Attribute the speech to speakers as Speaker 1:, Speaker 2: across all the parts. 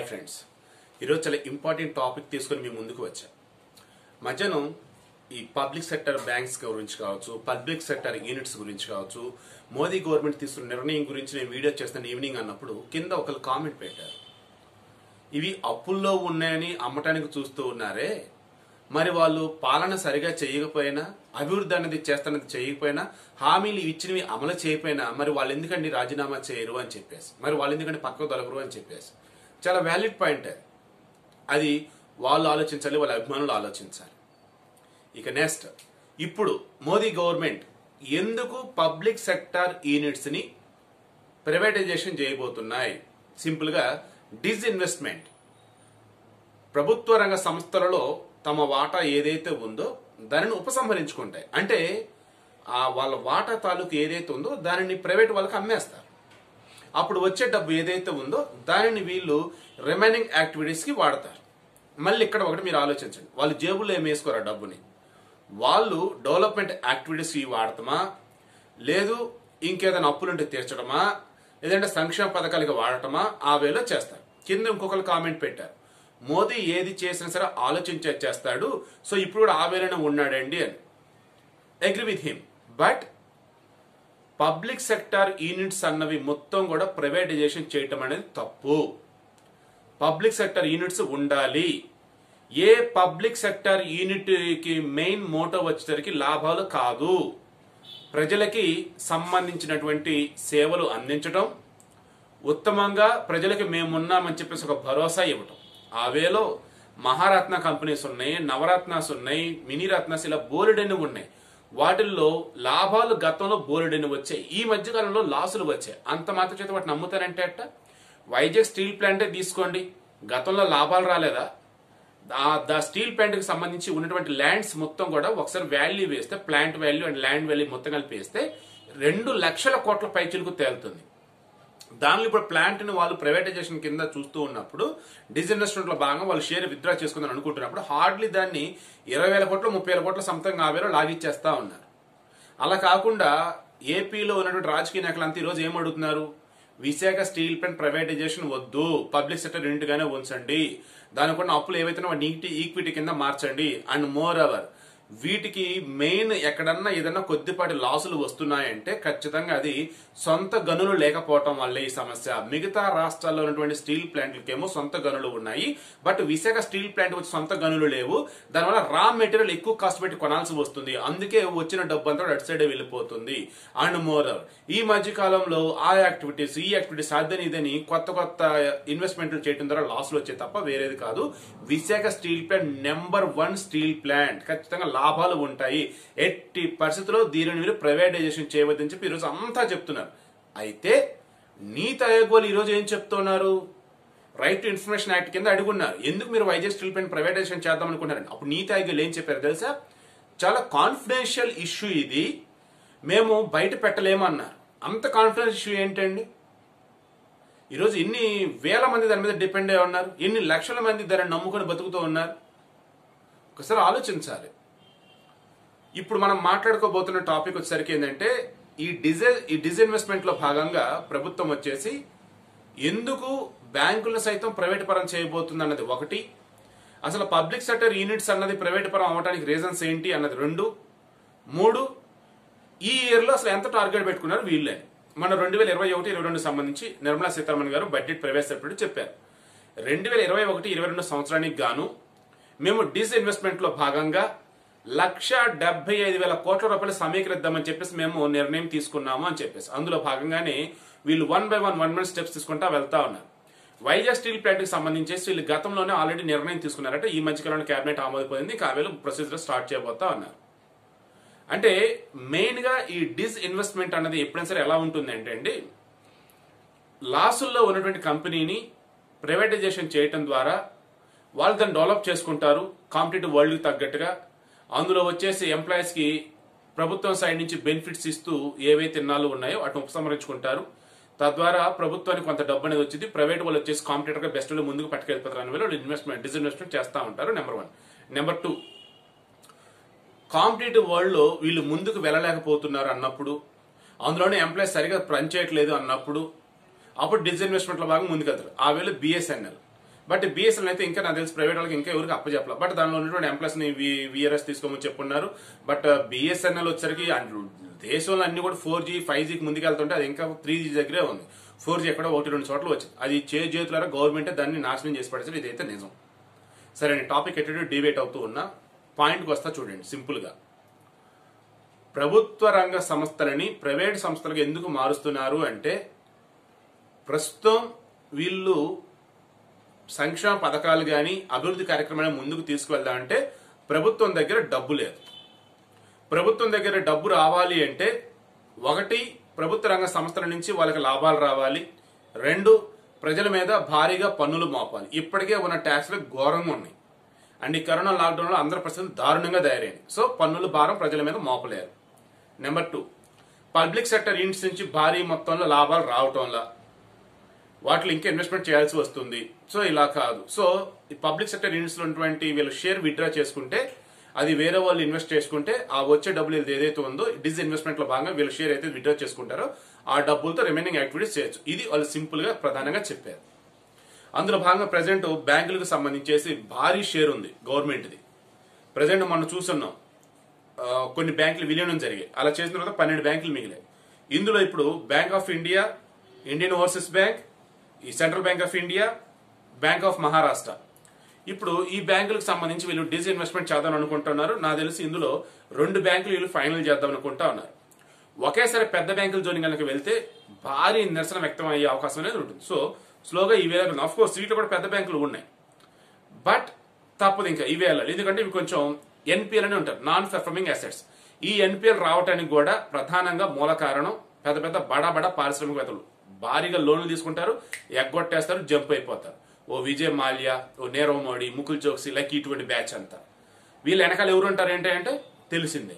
Speaker 1: Hi friends ఈరోజు చాలా important topic తీసుకొని మేము ముందుకు వచ్చాం. మధ్యాహ్నం ఈ పబ్లిక్ సెక్టర్ బ్యాంక్స్ గురించి కావచ్చు పబ్లిక్ సెక్టర్ యూనిట్స్ గురించి కావచ్చు మోదీ గవర్నమెంట్ తీసుకున్న నిర్ణయం గురించి నేను వీడియో చేస్తాను ఈవినింగ్ అన్నప్పుడు కింద ఒకరు కామెంట్ పెట్టారు. ఇవి అప్పుల్లో ఉన్నాయని అమ్మటానికి చూస్తూ ఉన్నారే మరి వాళ్ళు పాలన సరిగా చేయకపోయినా అభివృద్ధి అనేది చేస్తున్నది చేయకపోయినా హామీలు ఇచ్చినవి అమలు చేయకపోయినా మరి వాళ్ళు ఎందుకండి రాజీనామా చేయరు అని చెప్పేసి మరి వాళ్ళు ఎందుకంటే పక్కకు తొలగరు అని చెప్పేసి. చాలా వ్యాలిడ్ పాయింట్ అది. వాళ్ళు ఆలోచించాలి వాళ్ళ అభిమానులు ఆలోచించాలి. ఇక నెక్స్ట్ ఇప్పుడు మోదీ గవర్నమెంట్ ఎందుకు పబ్లిక్ సెక్టార్ యూనిట్స్ని ప్రైవేటైజేషన్ చేయబోతున్నాయి? సింపుల్గా డిస్ఇన్వెస్ట్మెంట్ ప్రభుత్వ రంగ సంస్థలలో తమ వాటా ఏదైతే ఉందో దానిని ఉపసంహరించుకుంటాయి. అంటే ఆ వాళ్ళ వాటా తాలూకు ఏదైతే ఉందో దానిని ప్రైవేట్ వాళ్ళకి అమ్మేస్తారు. అప్పుడు వచ్చే డబ్బు ఏదైతే ఉందో దానిని వీళ్ళు రిమైనింగ్ యాక్టివిటీస్కి వాడతారు. మళ్ళీ ఇక్కడ ఒకటి మీరు ఆలోచించండి. వాళ్ళు జేబుల్లో ఏం వేసుకోరు ఆ డబ్బుని? వాళ్ళు డెవలప్మెంట్ యాక్టివిటీస్కి వాడటమా లేదు ఇంకేదైనా అప్పులుంటే తీర్చడమా? లేదంటే సంక్షేమ పథకాలకి వాడటమా? ఆ వేలో చేస్తారు. కింద ఇంకొకరు కామెంట్ పెట్టారు. మోదీ ఏది చేసినా సరే ఆలోచించే చేస్తాడు. సో ఇప్పుడు కూడా ఆ వేలోనే ఉన్నాడండి అని. Agree with him but public sector units అన్నవి మొత్తం కూడా ప్రైవేటైజేషన్ చేయటం అనేది తప్పు. పబ్లిక్ సెక్టర్ యూనిట్స్ ఉండాలి. ఏ పబ్లిక్ సెక్టర్ యూనిట్కి మెయిన్ మోటో వచ్చేసరికి లాభాలు కాదు. ప్రజలకి సంబంధించినటువంటి సేవలు అందించడం ఉత్తమంగా ప్రజలకి మేమున్నామని చెప్పేసి ఒక భరోసా ఇవ్వటం. ఆ వేలో మహారత్న కంపెనీస్ ఉన్నాయి నవరత్నాస్ ఉన్నాయి మినీ రత్నాస్ ఇలా బోలెడని ఉన్నాయి. వాటిల్లో లాభాలు గతంలో బోలెడని వచ్చాయి ఈ మధ్యకాలంలో లాసులు వచ్చాయి. అంత మాత్రం చేత వాటిని నమ్ముతారంటే అట్ట వైజాగ్ స్టీల్ ప్లాంటే తీసుకోండి. గతంలో లాభాలు రాలేదా? ద స్టీల్ ప్లాంట్కి సంబంధించి ఉన్నటువంటి ల్యాండ్స్ మొత్తం కూడా ఒకసారి వాల్యూ వేస్తే plant value and land value మొత్తం కలిపి వేస్తే రెండు లక్షల కోట్ల పైచులకు తేలుతుంది. దానిలో ఇప్పుడు ప్లాంట్ని వాళ్ళు ప్రైవేటైజేషన్ కింద చూస్తూ ఉన్నప్పుడు డిజిన్వెస్ట్మెంట్లో భాగంగా వాళ్ళు షేర్ విత్డ్రా చేసుకుందని అనుకుంటున్నప్పుడు హార్డ్లీ దాన్ని ఇరవై వేల కోట్లు ముప్పై వేల కోట్ల సంథింగ్ ఆ వేలో లాగిచ్చేస్తా ఉన్నారు. అలా కాకుండా ఏపీలో ఉన్నటువంటి రాజకీయ నాయకులు అంతా ఈరోజు ఏం అడుగుతున్నారు? విశాఖ స్టీల్ ప్లాంట్ ప్రైవేటైజేషన్ వద్దు పబ్లిక్ సెక్టర్ యూనిట్ ఉంచండి. దానికున్న అప్పులు ఏవైతే నీటి ఈక్విటీ కింద మార్చండి. అండ్ మోర్ అవర్ వీటికి మెయిన్ ఎక్కడన్నా ఏదన్నా కొద్దిపాటి లాసులు వస్తున్నాయంటే ఖచ్చితంగా అది సొంత గనులు లేకపోవటం వల్లే ఈ సమస్య. మిగతా రాష్ట్రాల్లో ఉన్నటువంటి స్టీల్ ప్లాంట్లకేమో సొంత గనులు ఉన్నాయి. బట్ విశాఖ స్టీల్ ప్లాంట్ వచ్చి సొంత గనులు లేవు. దానివల్ల రా మెటీరియల్ ఎక్కువ కాస్ట్ పెట్టి కొనాల్సి వస్తుంది. అందుకే వచ్చిన డబ్బు అటు సైడే వెళ్ళిపోతుంది. అండ్ మోర్ ఈ మధ్య కాలంలో ఆ యాక్టివిటీస్ ఈ యాక్టివిటీస్ అదని ఇదని కొత్త కొత్త ఇన్వెస్ట్మెంట్లు చేయడం ద్వారా లాసులు వచ్చే తప్ప వేరేది కాదు. Visakha steel plant number one steel plant. ఖచ్చితంగా లాభాలు ఉంటాయి. ఎట్టి పరిస్థితుల్లో దీనిని మీరు ప్రైవేటైజేషన్ చేయవద్దని చెప్పి ఈరోజు అంతా చెప్తున్నారు. అయితే నీతి ఆయోగ్ వాళ్ళు ఈరోజు ఏం చెప్తున్నారు? రైట్ టు ఇన్ఫర్మేషన్ యాక్ట్ కింద అడుగున్నారు. ఎందుకు మీరు వైజాగ్ స్టీల్ ప్లాంట్ ప్రైవేటైజేషన్ చేద్దాం అనుకున్నారండి అప్పుడు నీతి ఆయోగ్ ఏం చెప్పారు తెలుసా? చాలా కాన్ఫిడెన్షియల్ ఇష్యూ ఇది. మేము బయట పెట్టలేమన్నారు. అంత కాన్ఫిడెన్స్ ఇష్యూ ఏంటండి? ఈరోజు ఎన్ని వేల మంది దాని మీద డిపెండ్ అయి ఉన్నారు. ఎన్ని లక్షల మంది దాన్ని నమ్ముకొని బతుకుతూ ఉన్నారు. ఒకసారి ఆలోచించాలి. ఇప్పుడు మనం మాట్లాడుకోబోతున్న టాపిక్ వచ్చేసరికి ఏంటంటే ఈ డిజే ఈ డిజిన్వెస్ట్మెంట్లో భాగంగా ప్రభుత్వం వచ్చేసి ఎందుకు బ్యాంకులను సైతం ప్రైవేట్ పరం చేయబోతుంది అన్నది ఒకటి. అసలు పబ్లిక్ సెక్టర్ యూనిట్స్ అన్నది ప్రైవేట్ పరం అవడానికి రీజన్స్ ఏంటి అన్నది రెండు. మూడు ఈ ఇయర్లో అసలు ఎంత టార్గెట్ పెట్టుకున్నారు వీళ్ళే. మన రెండు వేల ఇరవై ఒకటి ఇరవై రెండు సంబంధించి నిర్మలా సీతారామన్ గారు బడ్జెట్ ప్రవేశపెట్టి చెప్పారు. రెండు వేల ఇరవై ఒకటి ఇరవై రెండు సంవత్సరానికి గాను మేము డిస్ఇన్వెస్ట్మెంట్లో భాగంగా లక్ష డెబ్బై ఐదు వేల కోట్ల రూపాయలు సమీకరిద్దామని చెప్పేసి మేము నిర్ణయం తీసుకున్నాము అని చెప్పేసి. అందులో భాగంగానే వీళ్ళు one by one one month steps తీసుకుంటా వెళ్తా ఉన్నారు. వైజాగ్ స్టీల్ ప్లాంట్కి సంబంధించేసి వీళ్ళు గతంలోనే ఆల్రెడీ నిర్ణయం తీసుకున్నారంటే. ఈ మధ్యకాలంలో కేబినెట్ ఆమోదిపోయింది ఇంకా వేళ ప్రొసీజర్ స్టార్ట్ చేయబోతా ఉన్నారు. అంటే మెయిన్గా ఈ డిస్ ఇన్వెస్ట్మెంట్ అన్నది ఎప్పుడైనా సరే ఎలా ఉంటుంది అంటే అండి లాసుల్లో ఉన్నటువంటి కంపెనీని ప్రైవేటైజేషన్ చేయటం ద్వారా వాళ్ళు దాన్ని డెవలప్ చేసుకుంటారు. కాంపిటేటివ్ వరల్డ్కి తగ్గట్టుగా అందులో వచ్చేసి ఎంప్లాయీస్కి ప్రభుత్వం సైడ్ నుంచి బెనిఫిట్స్ ఇస్తూ ఏవైతే ఇన్నాళ్ళు ఉన్నాయో వాటిని ఉపసంహరించుకుంటారు. తద్వారా ప్రభుత్వానికి కొంత డబ్బు అనేది వచ్చింది. ప్రైవేట్ వాళ్ళు వచ్చేసి కాంపిటేటర్గా బెస్ట్ ముందుకు పట్టుకెళ్ళిపోతారు అనే వాళ్ళు ఇన్వెస్ట్మెంట్ డిస్ఇన్వెస్ట్మెంట్ చేస్తూ ఉంటారు number one number two competitive వరల్డ్లో వీళ్ళు ముందుకు వెళ్ళలేకపోతున్నారు అన్నప్పుడు అందులోనే ఎంప్లాయీస్ సరిగా పని చేయట్లేదు అన్నప్పుడు అప్పుడు డిజిన్వెస్ట్మెంట్లో భాగంగా ముందుకెళ్తారు. ఆ వేళ బిఎస్ఎన్ఎల్ బట్ బిఎస్ఎన్ఎల్ అయితే ఇంకా నాకు తెలిసి ప్రైవేట్ వాళ్ళకి ఇంకా ఎవరికి అప్పచెప్పలేదు బట్ దానిలో ఉన్నటువంటి ఎంప్లాయస్ని విఆర్ఎస్ తీసుకోమని చెప్పున్నారు. బట్ uh, బిఎస్ఎన్ఎల్ వచ్చరికి దేశంలో అన్ని కూడా ఫోర్ జీ ఫైవ్ జీకి ముందుకెళ్తుంటే అది ఇంకా త్రీ జీ దగ్గరే ఉంది. ఫోర్ జీ ఎక్కడ ఒకటి రెండు చోట్ల వచ్చింది. అది చే చేతులారా గవర్నమెంట్ దాన్ని నాశనం చేసి పడేసారు ఇదైతే నిజం. సరే టాపిక్ ఎటు డిబేట్ అవుతూ ఉన్నా. పాయింట్కి వస్తా చూడండి సింపుల్గా ప్రభుత్వ రంగ సంస్థలని ప్రైవేట్ సంస్థలకు ఎందుకు మారుస్తున్నారు అంటే ప్రస్తుతం వీళ్ళు సంక్షేమ పథకాలు కానీ అభివృద్ధి కార్యక్రమాన్ని ముందుకు తీసుకువెళ్దామంటే ప్రభుత్వం దగ్గర డబ్బు లేదు. ప్రభుత్వం దగ్గర డబ్బు రావాలి అంటే ఒకటి ప్రభుత్వ రంగ సంస్థల నుంచి వాళ్ళకి లాభాలు రావాలి. రెండు ప్రజల మీద భారీగా పన్నులు మోపాలి. ఇప్పటికే ఉన్న ట్యాక్స్లు ఘోరంగా ఉన్నాయి. అండ్ ఈ కరోనా లాక్డౌన్లో అందరి పరిస్థితులు దారుణంగా తయారైంది సో పన్నుల భారం ప్రజల మీద మోపలేరు. Number two public sector units నుంచి భారీ మొత్తంలో లాభాలు రావటంలా వాటిలో ఇంకా ఇన్వెస్ట్మెంట్ చేయాల్సి వస్తుంది. సో ఇలా కాదు. సో ఈ పబ్లిక్ సెక్టర్ యూనిట్స్లో ఉన్నటువంటి వీళ్ళు షేర్ విత్డ్రా చేసుకుంటే అది వేరే వాళ్ళు ఇన్వెస్ట్ చేసుకుంటే ఆ వచ్చే డబ్బులు ఇది ఏదైతే ఉందో డిజ్ ఇన్వెస్ట్మెంట్లో భాగంగా వీళ్ళు షేర్ అయితే విత్డ్రా చేసుకుంటారో ఆ డబ్బులతో రిమైనింగ్ యాక్టివిటీస్ చేయొచ్చు. ఇది వాళ్ళు సింపుల్గా ప్రధానంగా చెప్పారు. అందులో భాగంగా ప్రజెంట్ బ్యాంకులకు సంబంధించేసి భారీ షేర్ ఉంది గవర్నమెంట్ది ప్రజెంట్ మనం చూస్తున్నాం కొన్ని బ్యాంకులు విలీనం జరిగాయి. అలా చేసిన తర్వాత పన్నెండు బ్యాంకులు మిగిలాయి. ఇందులో ఇప్పుడు Bank of India Indian Overseas Bank ఈ Central Bank of India Bank of Maharashtra. ఇప్పుడు ఈ బ్యాంకులకు సంబంధించి వీళ్ళు డిస్ఇన్వెస్ట్మెంట్ చేద్దాం అనుకుంటున్నారు. నాకు తెలిసి ఇందులో రెండు బ్యాంకులు వీళ్ళు ఫైనల్ చేద్దాం అనుకుంటా ఉన్నారు. ఒకేసారి పెద్ద బ్యాంకుల జోని కనుక వెళ్తే భారీ నిరసన వ్యక్తం అయ్యే అవకాశం అనేది ఉంటుంది. సో స్లోగా ఈ వెళ్ళాలి ఆఫ్ కోర్స్ వీటిలో కూడా పెద్ద బ్యాంకులు ఉన్నాయి. బట్ తప్పదు ఇంకా ఇవే వెళ్ళాలి. ఎందుకంటే ఇవి కొంచెం ఎన్పిఎల్ అని ఉంటారు నాన్ పెర్ఫార్మింగ్ అసెట్స్ ఈ ఎన్పిఎల్ రావడానికి కూడా ప్రధానంగా మూల కారణం పెద్ద పెద్ద బడా బడా పారిశ్రామికవేత్తలు. భారీగా లోన్లు తీసుకుంటారు ఎగ్గొట్టేస్తారు జంప్ అయిపోతారు. ఓ విజయ్ మాల్యా ఓ నీరవ్ మోడీ ముకుల్ చోక్సీ లైక్ ఇటువంటి బ్యాచ్ అంతా. వీళ్ళు వెనకాల ఎవరు ఉంటారు ఏంటి అంటే తెలిసిందే.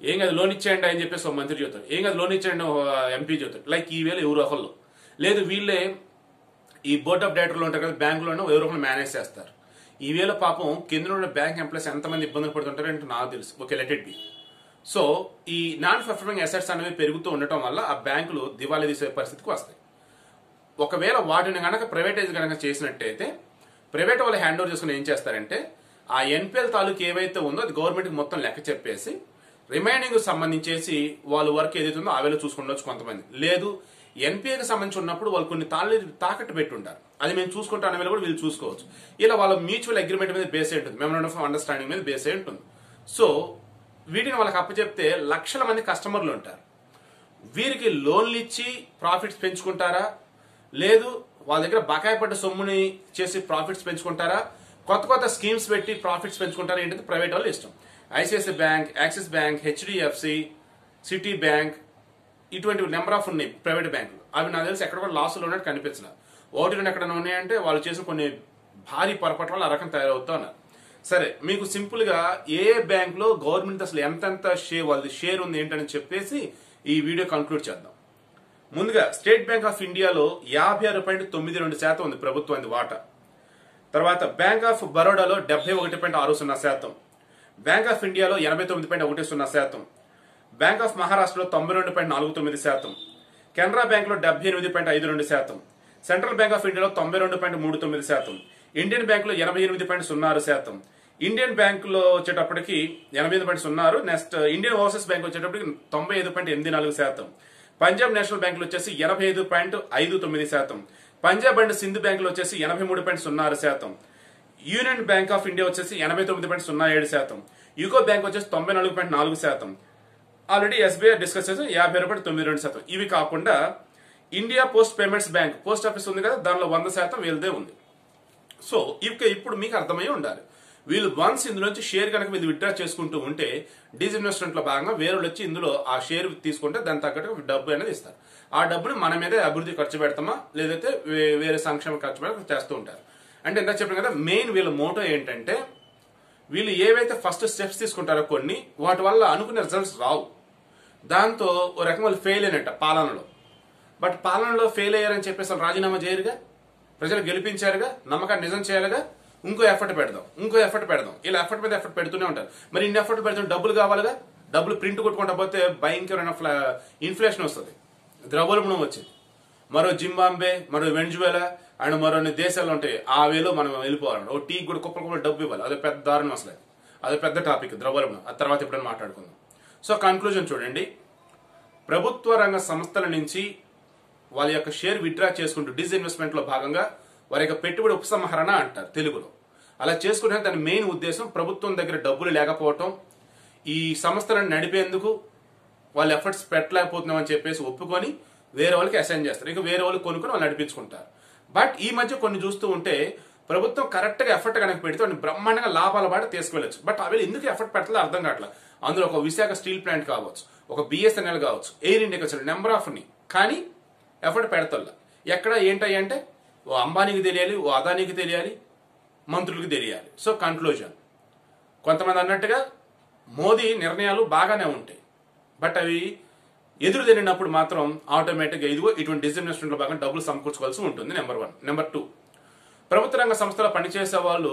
Speaker 1: ఏం కాదు లోన్ ఇచ్చేయండి అని చెప్పేసి ఒక మంత్రి చెబుతాడు. ఏం కాదు లోన్ ఇచ్చేయండి ఎంపీ చెబుతాడు. లైక్ ఈ వేళ ఎవరు ఒకళ్ళు. లేదు వీళ్ళే ఈ బోర్డ్ ఆఫ్ డైరెక్టర్లు ఉంటారు కదా బ్యాంకులోనే ఎవరో ఒకళ్ళు మేనేజ్ చేస్తారు. ఈ వేళ పాపం కింద ఉన్న బ్యాంక్ ఎంప్లాయీస్ ఎంతమంది ఇబ్బందులు పడుతుంటారు అంటే నాకు తెలుసు. Okay let it be. So ఈ నాన్ పర్ఫార్మింగ్ అసెట్స్ అనేవి పెరుగుతూ ఉండటం వల్ల ఆ బ్యాంకులు దివాళీ తీసే పరిస్థితికి వస్తాయి. ఒకవేళ వాటిని కనుక ప్రైవేటైజ్ గనక చేసినట్టయితే ప్రైవేట్ వాళ్ళు హ్యాండ్ ఓవర్ చేసుకుని ఏం చేస్తారంటే ఆ ఎన్పిఎల్ తాలూకు ఏవైతే ఉందో అది గవర్నమెంట్కి మొత్తం లెక్క చెప్పేసి రిమైనింగ్ సంబంధించేసి వాళ్ళు వర్క్ ఏదైతే ఉందో అవేలో చూసుకుండొచ్చు కొంతమంది. లేదు ఎన్పిఏకి సంబంధించి ఉన్నప్పుడు వాళ్ళు కొన్ని తాళ్ళు తాకట్టు పెట్టుంటారు. అది మేము చూసుకుంటాం అనే వేళ కూడా వీళ్ళు చూసుకోవచ్చు. ఇలా వాళ్ళ మ్యూచువల్ అగ్రిమెంట్ మీద బేస్ అయి ఉంటుంది. మెమోరాండం ఆఫ్ అండర్స్టాండింగ్ మీద బేస్ అయి ఉంటుంది. సో వీటిని వాళ్ళకి అప్పచెప్తే లక్షల మంది కస్టమర్లు ఉంటారు. వీరికి లోన్లు ఇచ్చి ప్రాఫిట్స్ పెంచుకుంటారా? లేదు వాళ్ళ దగ్గర బకాయి పడ్డ సొమ్ముని చేసి ప్రాఫిట్స్ పెంచుకుంటారా? కొత్త కొత్త స్కీమ్స్ పెట్టి ప్రాఫిట్స్ పెంచుకుంటారా ఏంటంటే ప్రైవేట్ వాళ్ళు ఇష్టం. ICICI Bank Axis Bank HDFC Citi Bank ఇటువంటి నెంబర్ ఆఫ్ ఉన్నాయి ప్రైవేట్ బ్యాంకులు. అవి నాకు తెలిసి ఎక్కడ కూడా లాసులు ఉన్నట్టు కనిపించలేదు ఒకటి రెండు ఎక్కడ ఉన్నాయంటే వాళ్ళు చేసిన కొన్ని భారీ పొరపాటు వల్ల ఆ రకం తయారవుతా ఉన్నారు. సరే మీకు సింపుల్గా ఏ బ్యాంక్లో గవర్నమెంట్ అసలు ఎంతెంత షేర్ వాళ్ళది షేర్ ఉంది ఏంటని చెప్పేసి ఈ వీడియో కంక్లూడ్ చేద్దాం. ముందుగా స్టేట్ బ్యాంక్ ఆఫ్ ఇండియాలో యాభై ఆరు పాయింట్ తొమ్మిది రెండు శాతం ఉంది ప్రభుత్వానికి వాటా. తర్వాత బ్యాంక్ ఆఫ్ బరోడాలో డెబ్బై ఒకటి పాయింట్ ఆరు సున్నా శాతం. బ్యాంక్ ఆఫ్ ఇండియాలో ఎనభై తొమ్మిది పాయింట్ ఒకటి సున్నా శాతం. బ్యాంక్ ఆఫ్ మహారాష్ట్రలో తొంభై రెండు పాయింట్ నాలుగు తొమ్మిది శాతం. కెనరా బ్యాంక్లో డెబ్బై ఎనిమిది పాయింట్ ఐదు రెండు శాతం. సెంట్రల్ బ్యాంక్ ఆఫ్ ఇండియాలో తొంభై రెండు పాయింట్ మూడు తొమ్మిది శాతం. ఇండియన్ బ్యాంక్లో ఎనభై ఎనిమిది పాయింట్ సున్నారు శాతం. ఇండియన్ బ్యాంకులో వచ్చేటప్పటికి ఎనభై ఎనిమిది పాయింట్ సున్నారు. నెక్స్ట్ ఇండియన్ ఓవర్సీస్ బ్యాంక్ వచ్చేటప్పటికి తొంభై ఐదు పాయింట్ ఎనిమిది నాలుగు శాతం. పంజాబ్ నేషనల్ బ్యాంకులు వచ్చేసి ఎనభై ఐదు పాయింట్ ఐదు తొమ్మిది శాతం. పంజాబ్ అండ్ సింధు బ్యాంకులు వచ్చేసి ఎనభై మూడు పాయింట్ సున్నా ఆరు శాతం. యూనియన్ బ్యాంక్ ఆఫ్ ఇండియా వచ్చేసి ఎనభై తొమ్మిది పాయింట్ సున్నా ఏడు శాతం. యూకో బ్యాంక్ వచ్చేసి తొంభై నాలుగు పాయింట్ నాలుగు శాతం. ఆల్రెడీ ఎస్బీఐ డిస్కస్ చేసి యాభై రూపాయలు తొమ్మిది రెండు శాతం. ఇవి కాకుండా India Post Payments Bank post office ఉంది కదా దానిలో వంద శాతం వీళ్ళదే ఉంది. సో ఇక ఇప్పుడు మీకు అర్థమై ఉండాలి. వీళ్ళు వన్స్ ఇందులోంచి షేర్ కనుక మీరు విత్డ్రా చేసుకుంటూ ఉంటే డిస్ఇన్వెస్ట్మెంట్లో భాగంగా వేరే వాళ్ళు వచ్చి ఇందులో ఆ షేర్ తీసుకుంటే దాని తగ్గట్టు డబ్బు అనేది ఇస్తారు. ఆ డబ్బుని మన మీద అభివృద్ధి ఖర్చు పెడతామా? లేదైతే వేరే సంక్షేమ ఖర్చు పెడతా చేస్తూ ఉంటారు. అంటే ఎంత చెప్పాను కదా మెయిన్ వీళ్ళ మోటో ఏంటంటే వీళ్ళు ఏవైతే ఫస్ట్ స్టెప్స్ తీసుకుంటారో కొన్ని వాటి వల్ల అనుకునే రిజల్ట్స్ రావు. దాంతో ఓ రకం వాళ్ళు ఫెయిల్ అయినట్ట పాలనలో. బట్ పాలనలో ఫెయిల్ అయ్యారని చెప్పేసి రాజీనామా చేయరుగా? ప్రజలు గెలిపించారుగా నమ్మకాన్ని నిజం చేయాలిగా ఇంకో ఎఫర్ట్ పెడదాం ఇంకో ఎఫర్ట్ పెడదాం. ఇలా ఎఫర్ట్ మీద ఎఫర్ట్ పెడుతూనే ఉంటారు. మరి ఇన్ని ఎఫర్ట్ పెడుతుంటే డబ్బులు కావాలిగా? డబ్బులు ప్రింట్ కొట్టుకుంటా పోతే భయంకరమైన ఫ్లా- ఇన్ఫ్లేషన్ వస్తుంది. ద్రవోల్బణం వచ్చింది. మరో జింబాంబే మరో వెంజువేలా అండ్ మరో దేశాలు ఉంటాయి ఆ వేలో మనం వెళ్ళిపోవాలి ఓ టీకి కూడా కుప్పలు కుప్పలు డబ్బు ఇవ్వాలి. అదే పెద్ద దారుణం అసలు అది. పెద్ద టాపిక్ ద్రవోల్బణం ఆ తర్వాత ఎప్పుడైనా మాట్లాడుకుందాం. సో కన్క్లూజన్ చూడండి. ప్రభుత్వ రంగ సంస్థల నుంచి వాళ్ళ యొక్క షేర్ విత్డ్రా చేసుకుంటూ డిస్ఇన్వెస్ట్మెంట్లో భాగంగా వారి యొక్క పెట్టుబడి ఉపసంహరణ అంటారు తెలుగులో. అలా చేసుకుంటే దాని మెయిన్ ఉద్దేశం ప్రభుత్వం దగ్గర డబ్బులు లేకపోవటం ఈ సంస్థలను నడిపేందుకు వాళ్ళ ఎఫర్ట్స్ పెట్టలేకపోతున్నామని చెప్పేసి ఒప్పుకొని వేరే వాళ్ళకి అసైన్ చేస్తారు. ఇక వేరే వాళ్ళు కొనుక్కొని వాళ్ళు నడిపించుకుంటారు. బట్ ఈ మధ్య కొన్ని చూస్తూ ఉంటే ప్రభుత్వం కరెక్ట్గా ఎఫర్ట్ కనుక పెడితే వాడిని బ్రహ్మాండంగా లాభాల బాట తీసుకువెళ్ళచ్చు బట్ అవి ఎందుకు ఎఫర్ట్ పెట్టలేదు అర్థం కావట్లేదు అందులో ఒక విశాఖ స్టీల్ ప్లాంట్ కావచ్చు ఒక బిఎస్ఎన్ఎల్ కావచ్చు ఎయిర్ ఇండియా కావచ్చు నెంబర్ ఆఫ్ని. కానీ ఎఫర్ట్ పెడతల్లా. ఎక్కడ ఏంటి అంటే ఓ అంబానీకి తెలియాలి ఓ అదానీకి తెలియాలి మంత్రులకు తెలియాలి. సో కన్క్లూజన్ కొంతమంది అన్నట్టుగా మోదీ నిర్ణయాలు బాగానే ఉంటాయి. బట్ అవి ఎదురు తిరిగినప్పుడు మాత్రం ఆటోమేటిక్గా ఇదిగో ఇటువంటి డిజిన్వెస్ట్మెంట్ భాగంగా డబ్బులు సమకూర్చుకోవాల్సి ఉంటుంది నెంబర్ వన్ నెంబర్ టూ ప్రభుత్వ రంగ సంస్థలో పనిచేసే వాళ్ళు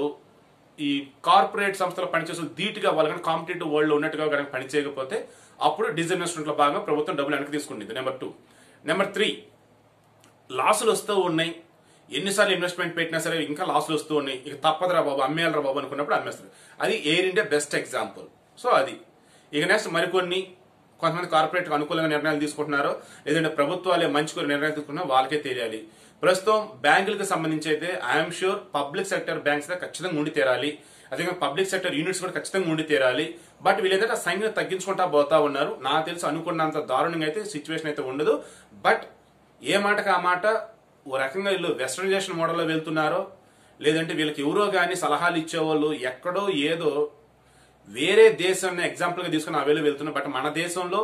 Speaker 1: ఈ కార్పొరేట్ సంస్థలో పనిచేసే ధీటుగా వాళ్ళు కానీ కాంపిటేటివ్ వరల్డ్లో ఉన్నట్టుగా కనుక పని చేయకపోతే అప్పుడు డిజిన్వెస్ట్మెంట్ భాగంగా ప్రభుత్వం డబ్బులు వెనక్కి తీసుకుంటుంది. నెంబర్ టూ నెంబర్ త్రీ లాసులు వస్తూ ఉన్నాయి. ఎన్నిసార్లు ఇన్వెస్ట్మెంట్ పెట్టినా సరే ఇంకా లాసులు వస్తూ ఉన్నాయి. ఇక తప్పదురా బాబు అమ్మేయాలరా బాబు అనుకున్నప్పుడు అమ్మేస్తారు అది Air India best example so అది. ఇక నెక్స్ట్ మరికొన్ని కొంతమంది కార్పొరేట్ అనుకూలంగా నిర్ణయాలు తీసుకుంటున్నారో లేదంటే ప్రభుత్వాలే మంచి కొన్ని నిర్ణయాలు తీసుకుంటున్నారో వాళ్ళకే తెలియాలి. ప్రస్తుతం బ్యాంకులకు సంబంధించి అయితే I'm sure public sector banks ఖచ్చితంగా ఉండి తీరాలి. అదే పబ్లిక్ సెక్టర్ యూనిట్స్ కూడా ఖచ్చితంగా ఉండి తీరాలి. బట్ వీళ్ళేదంటే ఆ సంఖ్యను తగ్గించుకుంటా పోతా ఉన్నారు. నాకు తెలిసి అనుకున్నంత దారుణంగా అయితే సిచ్యువేషన్ అయితే ఉండదు. బట్ ఏ మాటకు ఆ మాట ఓ రకంగా వీళ్ళు వెస్టర్నైజేషన్ మోడల్లో వెళ్తున్నారో లేదంటే వీళ్ళకి ఎవరో కానీ సలహాలు ఇచ్చేవాళ్ళు ఎక్కడో ఏదో వేరే దేశాన్ని ఎగ్జాంపుల్గా తీసుకుని ఆ వేలు వెళ్తున్నాం బట్ మన దేశంలో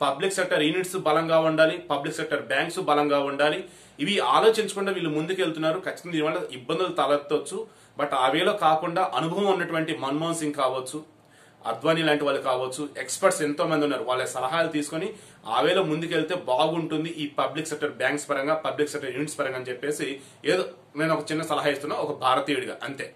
Speaker 1: పబ్లిక్ సెక్టర్ యూనిట్స్ బలంగా ఉండాలి పబ్లిక్ సెక్టర్ బ్యాంక్స్ బలంగా ఉండాలి. ఇవి ఆలోచించకుండా వీళ్ళు ముందుకు వెళ్తున్నారు. ఖచ్చితంగా దీనివల్ల ఇబ్బందులు తలెత్తవచ్చు బట్ ఆ వేలో కాకుండా అనుభవం ఉన్నటువంటి మన్మోహన్ సింగ్ కావచ్చు అద్వానీ లాంటి వాళ్ళు కావచ్చు ఎక్స్పర్ట్స్ ఎంతో మంది ఉన్నారు. వాళ్ళ సలహాలు తీసుకొని ఆ వేళ ముందుకెళ్తే బాగుంటుంది ఈ పబ్లిక్ సెక్టర్ బ్యాంక్స్ పరంగా పబ్లిక్ సెక్టర్ యూనిట్స్ పరంగా అని చెప్పేసి ఏదో నేను ఒక చిన్న సలహా ఇస్తున్నా ఒక భారతీయుడిగా అంతే.